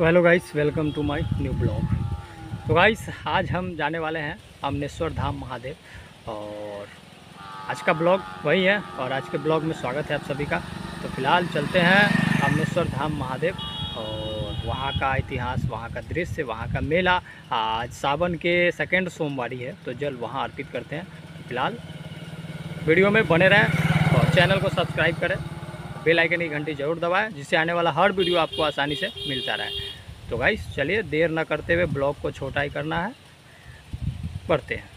तो hello guys welcome to my new blog तो guys आज हम जाने वाले हैं अमनेश्वर धाम महादेव और आज का ब्लॉग वही है और आज के ब्लॉग में स्वागत है आप सभी का। तो फ़िलहाल चलते हैं अमनेश्वर धाम महादेव और वहाँ का इतिहास, वहाँ का दृश्य, वहाँ का मेला। आज सावन के सेकेंड सोमवारी है तो जल वहाँ अर्पित करते हैं। तो फ़िलहाल वीडियो में बने रहें और चैनल को सब्सक्राइब करें। बेल आइकन की घंटी ज़रूर दबाएँ, जिससे आने वाला हर वीडियो आपको आसानी से मिलता रहे। तो गाइस चलिए देर न करते हुए ब्लॉग को छोटा ही करना है। पढ़ते हैं।